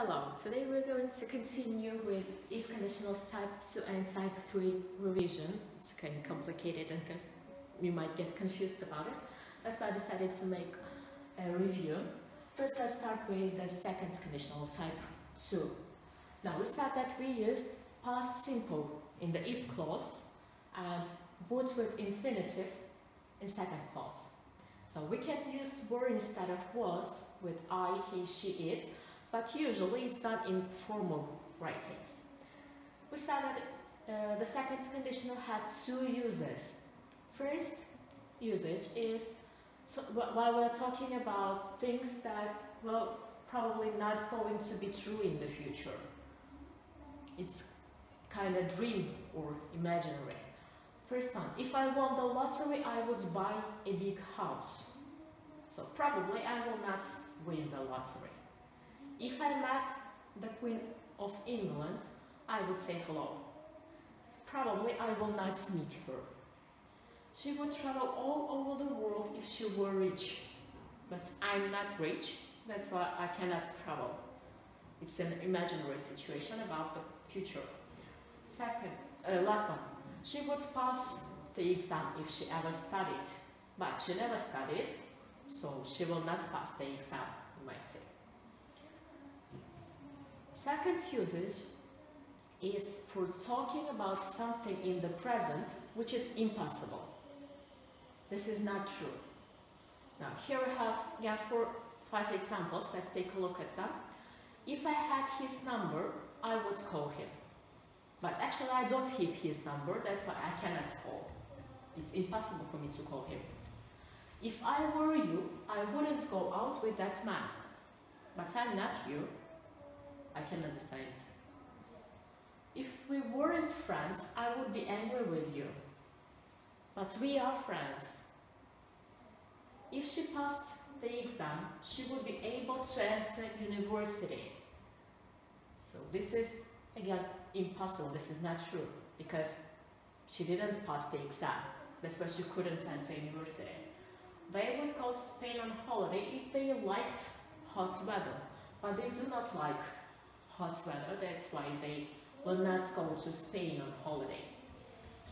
Hello, today we're going to continue with if conditionals type 2 and type 3 revision. It's kind of complicated and you might get confused about it. That's why I decided to make a review. First let's start with the second conditional type 2. Now we said that we used past simple in the if clause and would with infinitive in second clause. So we can use were instead of was with I, he, she, it but usually it's done in formal writings. We said that uh, the second conditional had two uses. First usage is so, while we're talking about things that, well, probably not going to be true in the future. It's kind of dream or imaginary. First one, if I won the lottery, I would buy a big house. So probably I will not win the lottery. If I met the Queen of England, I would say hello. Probably I will not meet her. She would travel all over the world if she were rich. But I'm not rich, that's why I cannot travel. It's an imaginary situation about the future. Second, uh, last one. She would pass the exam if she ever studied. But she never studies, so she will not pass the exam, you might say. Second usage is for talking about something in the present which is impossible. This is not true. Now here we have yeah, four, five examples. Let's take a look at them. If I had his number, I would call him. But actually I don't have his number, that's why I cannot call. It's impossible for me to call him. If I were you, I wouldn't go out with that man. But I'm not you, I cannot decide. If we weren't friends, I would be angry with you. But we are friends. If she passed the exam, she would be able to enter university. So this is, again, impossible. This is not true because she didn't pass the exam. That's why she couldn't enter university. They would go to Spain on holiday if they liked hot weather, but they do not like hot weather, that's why they will not go to Spain on holiday.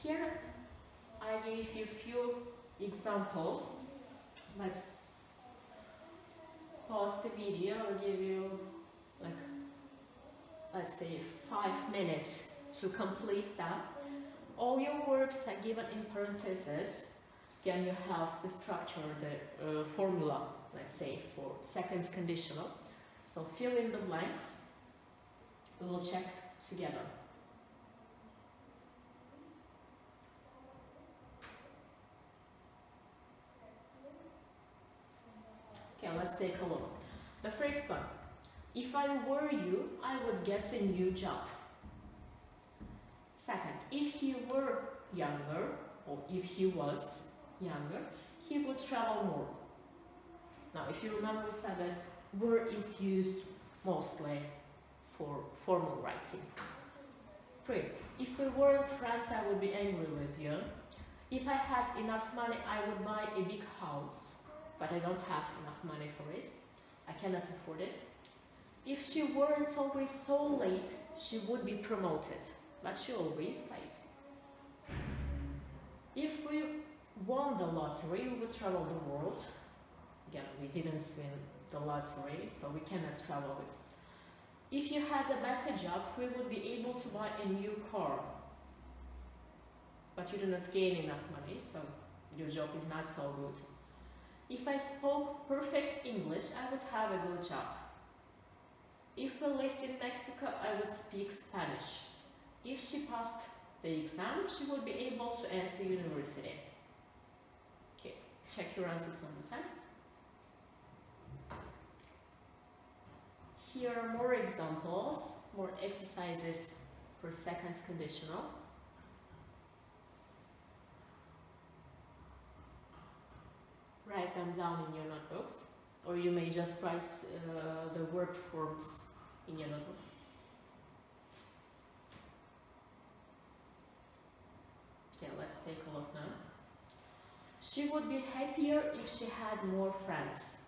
Here I give you a few examples. Let's pause the video, I'll give you like, let's say five minutes to complete that. All your words are given in parentheses. Again, you have the structure, the uh, formula, let's say, for seconds conditional. So fill in the blanks we will check together. Okay, let's take a look. The first one. If I were you, I would get a new job. Second, if he were younger, or if he was younger, he would travel more. Now, if you remember, we said that were is used mostly for formal writing. Three, if we weren't friends, I would be angry with you. If I had enough money, I would buy a big house, but I don't have enough money for it. I cannot afford it. If she weren't always so late, she would be promoted, but she always late. If we won the lottery, we would travel the world. Again, we didn't win the lottery, so we cannot travel with if you had a better job, we would be able to buy a new car. But you do not gain enough money, so your job is not so good. If I spoke perfect English, I would have a good job. If we lived in Mexico, I would speak Spanish. If she passed the exam, she would be able to enter university. Okay, check your answers one more time. Here are more examples, more exercises for seconds conditional. Write them down in your notebooks, or you may just write uh, the word forms in your notebook. Okay, let's take a look now. She would be happier if she had more friends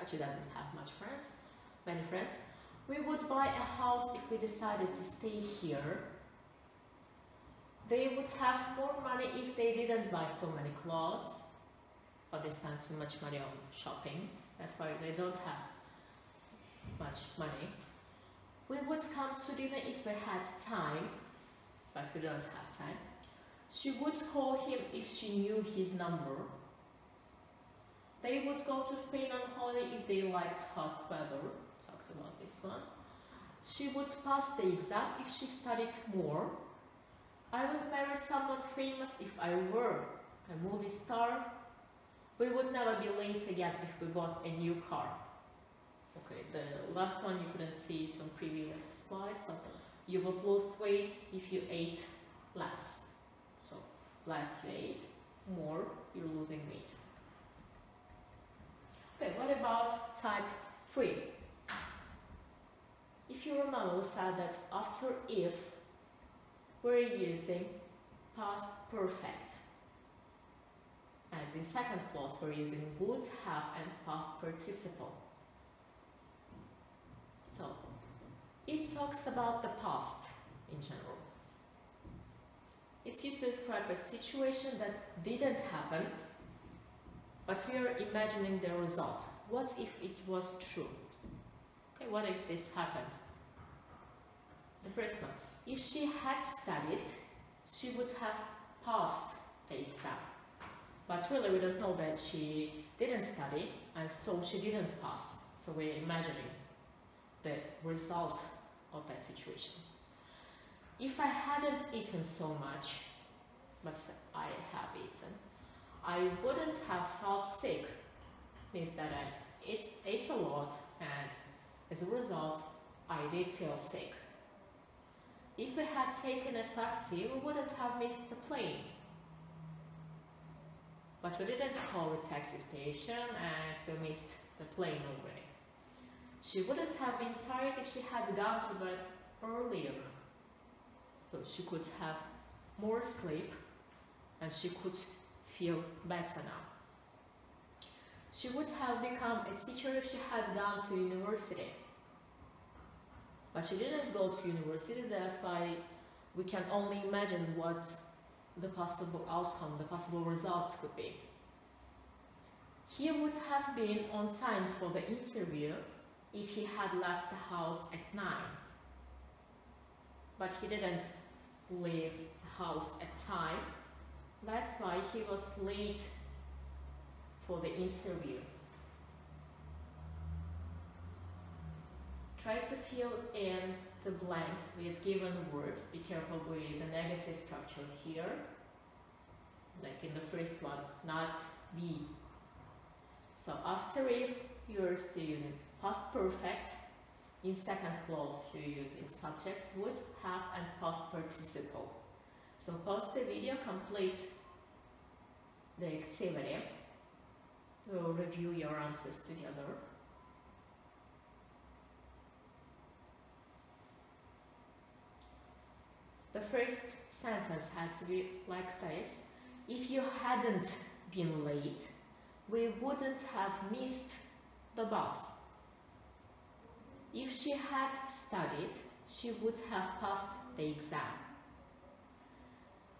but she doesn't have much friends. many friends. We would buy a house if we decided to stay here. They would have more money if they didn't buy so many clothes, but they spend so much money on shopping. That's why they don't have much money. We would come to dinner if we had time, but we don't have time. She would call him if she knew his number. They would go to Spain on holiday if they liked hot weather. Talked about this one. She would pass the exam if she studied more. I would marry someone famous if I were a movie star. We would never be late again if we bought a new car. Okay, the last one you couldn't see it on previous slides. So you would lose weight if you ate less So less weight, more you're losing weight. Okay, what about type 3? If you remember, we said that after if, we're using past perfect. As in second clause, we're using would, have, and past participle. So, it talks about the past in general. It's used to describe a situation that didn't happen, but we are imagining the result. What if it was true? Okay, what if this happened? The first one. If she had studied, she would have passed the exam. But really we don't know that she didn't study and so she didn't pass. So we're imagining the result of that situation. If I hadn't eaten so much, but I have eaten, I wouldn't have felt sick. Means that I ate, ate a lot and as a result, I did feel sick. If we had taken a taxi, we wouldn't have missed the plane. But we didn't call the taxi station and we missed the plane already. She wouldn't have been tired if she had gone to bed earlier so she could have more sleep and she could feel better now. She would have become a teacher if she had gone to university. But she didn't go to university, that's why we can only imagine what the possible outcome, the possible results could be. He would have been on time for the interview if he had left the house at 9. But he didn't leave the house at time. That's why he was late for the interview. Try to fill in the blanks with given words. Be careful with the negative structure here. Like in the first one, not be. So after if, you're still using past perfect in second clause, you're using subject, would, have, and past participle. So pause the video, complete the activity. We'll review your answers together. The first sentence had to be like this. If you hadn't been late, we wouldn't have missed the bus. If she had studied, she would have passed the exam.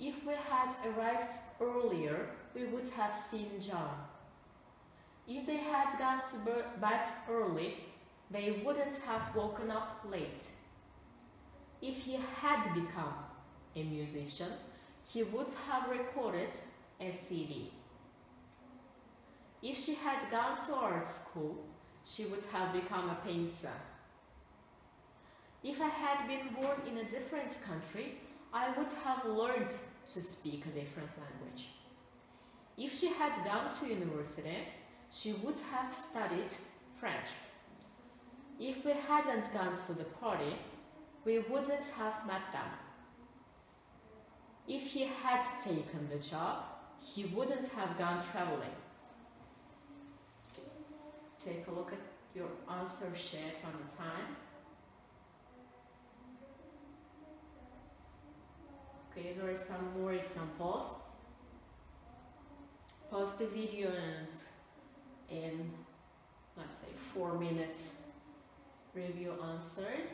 If we had arrived earlier, we would have seen John. If they had gone to bed early, they wouldn't have woken up late. If he had become a musician, he would have recorded a CD. If she had gone to art school, she would have become a painter. If I had been born in a different country, I would have learned to speak a different language. If she had gone to university, she would have studied French. If we hadn't gone to the party, we wouldn't have met them. If he had taken the job, he wouldn't have gone traveling. Take a look at your answer sheet one time. Okay, there are some more examples. Pause the video and in, let's say, four minutes, review answers.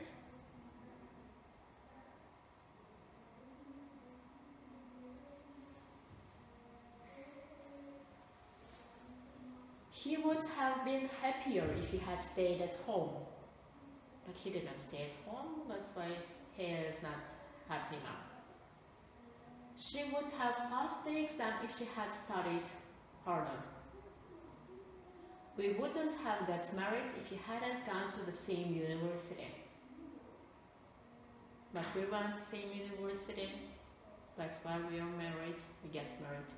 He would have been happier if he had stayed at home. But he didn't stay at home, that's why he is not happy now. She would have passed the exam if she had studied harder. We wouldn't have got married if we hadn't gone to the same university. But we went to the same university, that's why we are married, we get married.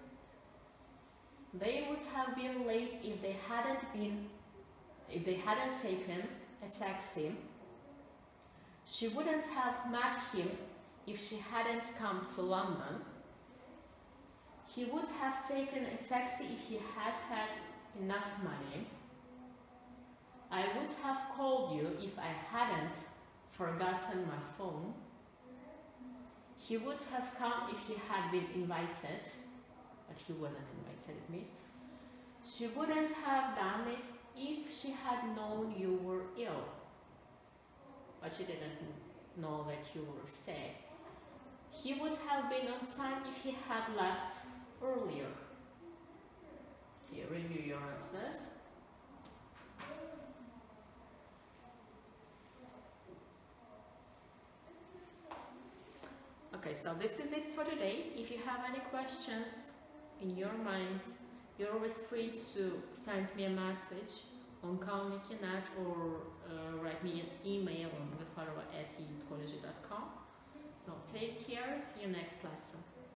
They would have been late if they hadn't been, if they hadn't taken a taxi. She wouldn't have met him if she hadn't come to London. He would have taken a taxi if he had had enough money. I would have called you if I hadn't forgotten my phone. He would have come if he had been invited, but he wasn't invited, it means. She wouldn't have done it if she had known you were ill, but she didn't know that you were sick. He would have been on time if he had left earlier. Review your answers. Okay, so this is it for today. If you have any questions in your minds, you're always free to send me a message on kauniki.net or uh, write me an email on thefarwa at So take care, see you next lesson.